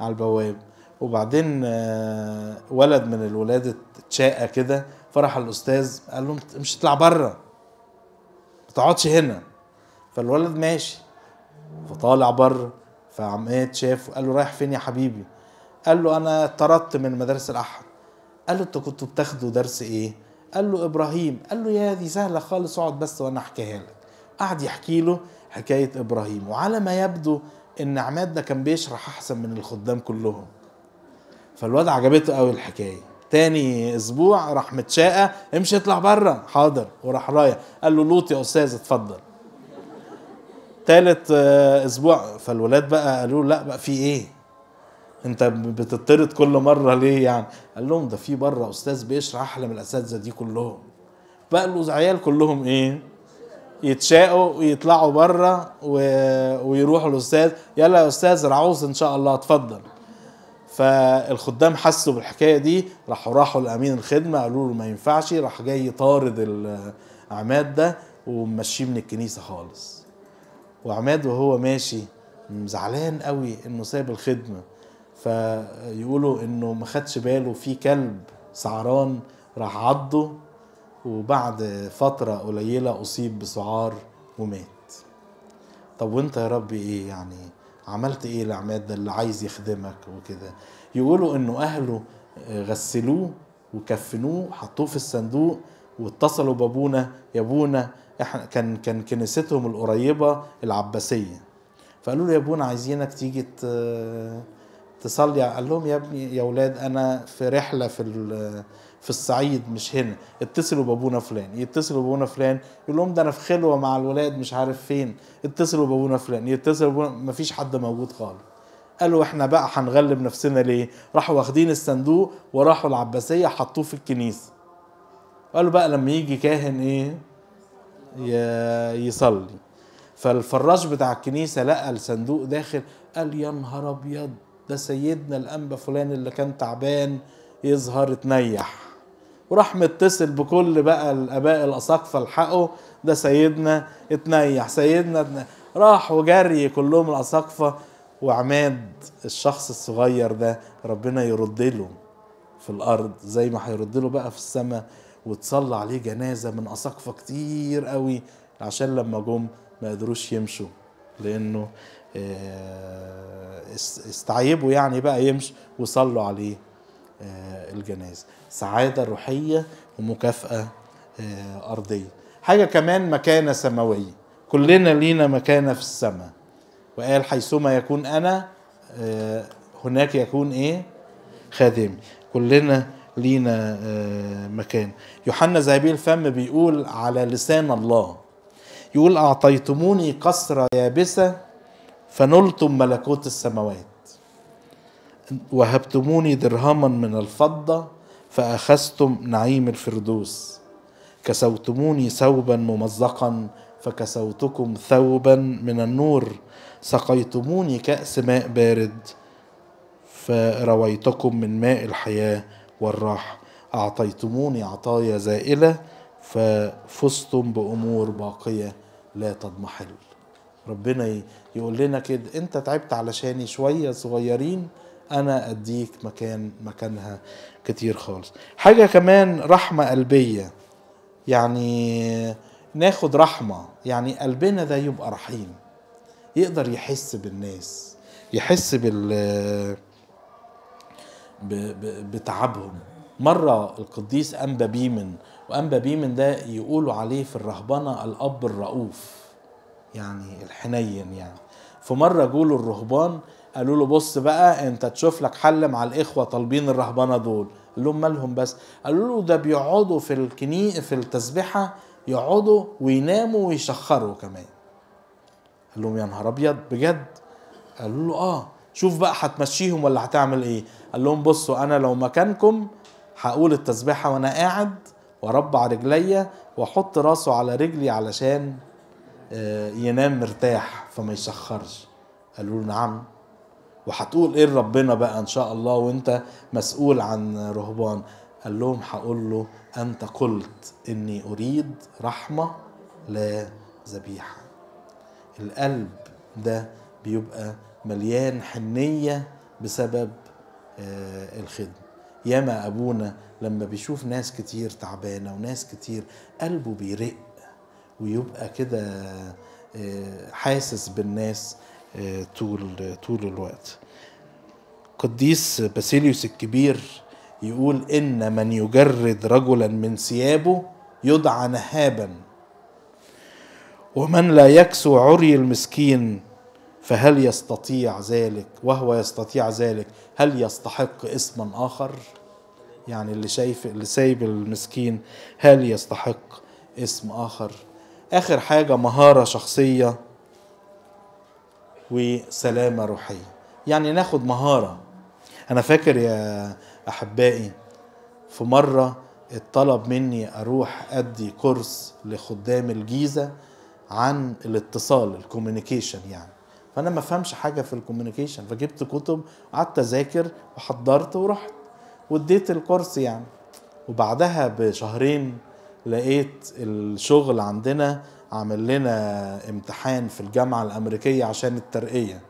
على البواب. وبعدين آه، ولد من الولاد اتشاقى كده فراح الأستاذ قال له "انت مش تطلع بره. ما تقعدش هنا. فالولد ماشي. فطالع بره. فعماد شافه قال له رايح فين يا حبيبي؟ قال له أنا طردت من مدارس الأحد. قال له أنتوا كنتوا بتاخدوا درس إيه؟ قال له إبراهيم. قال له يا دي سهلة خالص اقعد بس وأنا أحكيها لك. قعد يحكي له حكاية إبراهيم. وعلى ما يبدو إن عماد ده كان بيشرح أحسن من الخدام كلهم. فالواد عجبته قوي الحكاية. تاني أسبوع راح متشاقى امشي اطلع بره. حاضر. وراح رايح. قال له لوط يا أستاذ اتفضل. تالت آه، أسبوع. فالولاد بقى قالوا لا بقى في إيه؟ أنت بتطرد كل مرة ليه يعني؟ قال لهم ده في بره أستاذ بيشرح أحلى من الأساتذة دي كلهم. بقى له عيال كلهم إيه؟ يتشاقوا ويطلعوا بره و... ويروحوا الاستاذ يلا يا أستاذ رعوز إن شاء الله أتفضل. فالخدام حسوا بالحكاية دي راحوا راحوا لأمين الخدمة قالوا له ما ينفعش راح جاي طارد العماد ده ومشيه من الكنيسة خالص. وعماد وهو ماشي زعلان قوي إنه ساب الخدمة. فيقولوا إنه ما خدش باله في كلب سعران راح عضه وبعد فترة قليلة أصيب بسعار ومات. طب وأنت يا ربي إيه يعني؟ عملت إيه لعماد ده اللي عايز يخدمك وكده؟ يقولوا إنه أهله غسلوه وكفنوه حطوه في الصندوق واتصلوا بابونا يا ابونا إحنا كان كان كنيستهم القريبة العباسية. فقالوا له يا ابونا عايزينك تيجي تصلي. قال لهم يا ابني يا أولاد أنا في رحلة في في الصعيد مش هنا اتصلوا بابونا فلان يتصلوا بابونا فلان يقول لهم ده أنا في خلوة مع الولاد مش عارف فين اتصلوا بابونا فلان يتصلوا بابونا مفيش حد موجود خالص. قالوا إحنا بقى هنغلب نفسنا ليه؟ راحوا واخدين الصندوق وراحوا العباسية حطوه في الكنيسة. قالوا بقى لما يجي كاهن إيه؟ يصلي. فالفراش بتاع الكنيسة لقى الصندوق داخل قال يا نهار أبيض ده سيدنا الأنبا فلان اللي كان تعبان يظهر تنيح وراح متصل بكل بقى الآباء الاساقفه الحقوا ده سيدنا اتنيح سيدنا اتنيح. راحوا جري كلهم الأساقفة. وعماد الشخص الصغير ده ربنا يرد له في الأرض زي ما هيرد له بقى في السماء. وتصلى عليه جنازة من أساقفة كتير قوي عشان لما جم ما قدروش يمشوا. لأنه استعيبوا يعني بقى يمشي وصلوا عليه. الجنازة سعادة روحية ومكافأة أرضية. حاجة كمان مكانة سماوية. كلنا لينا مكانة في السماء. وقال حيثما يكون أنا هناك يكون إيه؟ خادمي. كلنا لينا مكان. يوحنا ذهبي الفم بيقول على لسان الله. يقول أعطيتموني قصر يابسة فنلتم ملكوت السماوات. وهبتموني درهما من الفضة فأخذتم نعيم الفردوس. كسوتموني ثوبا ممزقا فكسوتكم ثوبا من النور. سقيتموني كأس ماء بارد فرويتكم من ماء الحياة والراحة أعطيتموني عطايا زائلة ففزتم بأمور باقية لا تضمحل. ربنا يقول لنا كده أنت تعبت علشاني شوية صغيرين أنا أديك مكان مكانها كتير خالص. حاجة كمان رحمة قلبية. يعني ناخد رحمة. يعني قلبنا ده يبقى رحيم. يقدر يحس بالناس. يحس بال بتعبهم. مرة القديس أنبا بيمن وأنبا بيمن ده يقولوا عليه في الرهبنة الأب الرؤوف. يعني الحنين يعني. فمرة جولوا الرهبان قالوا له بص بقى انت تشوف لك حل مع الإخوة طالبين الرهبنة دول. قال لهم مالهم بس؟ قالوا له ده بيقعدوا في الكني في التسبيحة يقعدوا ويناموا ويشخروا كمان. قال لهم يا نهار أبيض بجد؟ قالوا له آه. شوف بقى هتمشيهم ولا هتعمل إيه؟ قال لهم بصوا أنا لو مكانكم هقول التسبيحة وأنا قاعد وأربع رجليا وأحط راسه على رجلي علشان ينام مرتاح فما يشخرش. قالوا له نعم. وهتقول إيه لربنا بقى إن شاء الله وأنت مسؤول عن رهبان؟ قال لهم هقول له أنت قلت إني أريد رحمة لا ذبيحة. القلب ده بيبقى مليان حنية بسبب الخدمة. ياما أبونا لما بيشوف ناس كتير تعبانة وناس كتير قلبه بيرق ويبقى كده حاسس بالناس. طول طول الوقت. قديس باسيليوس الكبير يقول إن من يجرد رجلا من ثيابه يدعى نهابا ومن لا يكسو عري المسكين فهل يستطيع ذلك؟ وهو يستطيع ذلك هل يستحق اسما آخر؟ يعني اللي شايف اللي سايب المسكين هل يستحق اسم آخر؟ آخر حاجة مهارة شخصية وسلامه روحيه يعني ناخد مهارة. أنا فاكر يا أحبائي في مرة اتطلب مني أروح أدي course لخدام الجيزة عن الاتصال ال communication يعني. فأنا ما فهمش حاجة في ال communication فجبت كتب وقعدت أذاكر وحضرت ورحت واديت ال course يعني. وبعدها بشهرين لقيت الشغل عندنا عامل لنا امتحان في الجامعة الأمريكية عشان الترقية.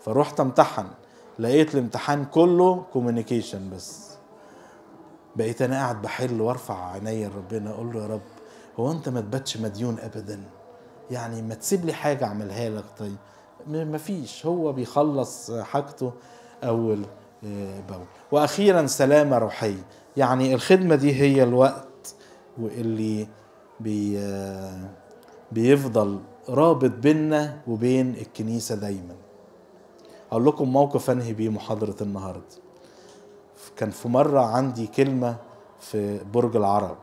فروحت امتحن لقيت الامتحان كله communication بس. بقيت أنا قاعد بحل وأرفع عينيا لربنا أقول له يا رب هو أنت ما تباتش مديون ابدا؟ يعني ما تسيب لي حاجة أعملها لك؟ طيب م- مفيش هو بيخلص حاجته أول آه، بأول. وأخيرا سلامة روحية. يعني الخدمة دي هي الوقت واللي بي آه، بيفضل رابط بيننا وبين الكنيسة دايما. أقول لكم موقف أنهي بيه محاضرة النهارده. كان في مرة عندي كلمة في برج العرب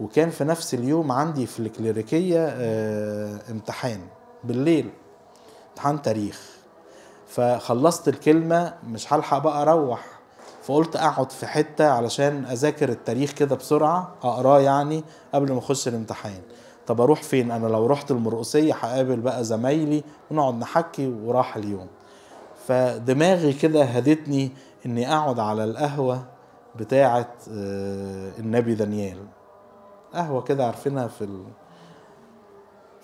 وكان في نفس اليوم عندي في الكليريكية آه، امتحان بالليل امتحان تاريخ. فخلصت الكلمة مش هلحق بقى أروح. فقلت أقعد في حتة علشان أذاكر التاريخ كده بسرعة أقرأه يعني قبل ما أخش الامتحان. طب أروح فين؟ أنا لو رحت المرقسية هقابل بقى زمايلي ونقعد نحكي وراح اليوم. فدماغي كده هدتني إني أقعد على القهوة بتاعه آه، النبي دانيال. قهوة كده عارفينها في ال...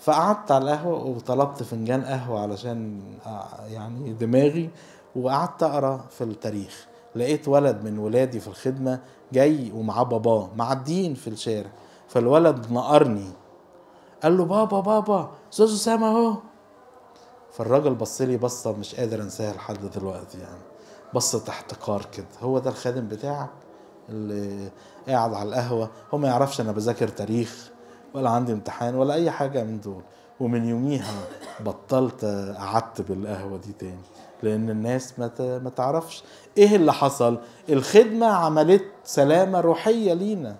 فقعدت على القهوة وطلبت فنجان قهوة علشان آه، يعني دماغي وقعدت أقرأ في التاريخ. لقيت ولد من ولادي في الخدمة جاي ومعاه باباه معديين في الشارع. فالولد نقرني. قال له بابا بابا أستاذ اسامه اهو. فالراجل بص لي بصه مش قادر انساها لحد دلوقتي يعني. بصه احتقار كده هو ده الخادم بتاعك اللي قاعد على القهوة؟ هو ما يعرفش أنا بذاكر تاريخ ولا عندي امتحان ولا أي حاجة من دول. ومن يوميها بطلت قعدت بالقهوة دي تاني لأن الناس ما ما تعرفش إيه اللي حصل. الخدمة عملت سلامة روحية لينا.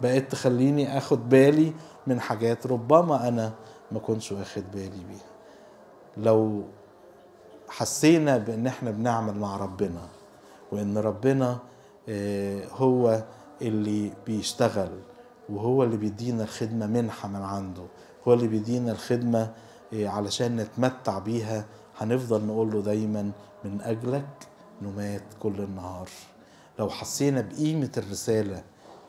بقت تخليني آخد بالي من حاجات ربما أنا ما كنتش واخد بالي بيها. لو حسينا بإن إحنا بنعمل مع ربنا وإن ربنا آه، هو اللي بيشتغل وهو اللي بيدينا الخدمة منحة من عنده هو اللي بيدينا الخدمة آه، علشان نتمتع بيها هنفضل نقول له دايما من أجلك نمات كل النهار. لو حسينا بقيمة الرسالة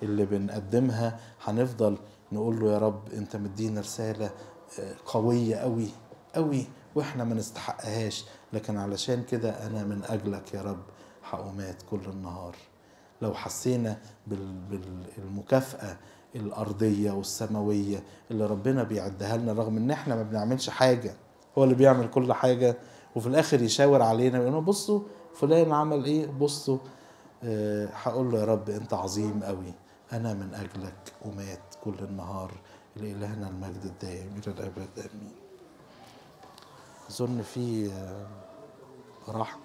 اللي بنقدمها هنفضل نقول له يا رب انت مدينا رسالة آه، قوية قوي قوي وإحنا ما نستحقهاش. لكن علشان كده أنا من أجلك يا رب هقومات كل النهار. لو حسينا بال- بالمكافأة الأرضية والسماوية اللي ربنا بيعدها لنا رغم إن إحنا ما بنعملش حاجة هو اللي بيعمل كل حاجة وفي الآخر يشاور علينا ويقول لنا بصوا فلان عمل إيه؟ بصوا آه، هقول له يا رب أنت عظيم قوي. أنا من أجلك ومات كل النهار لإلهنا المجد الدائم إلى الأبد آمين. أظن في آه، راحة.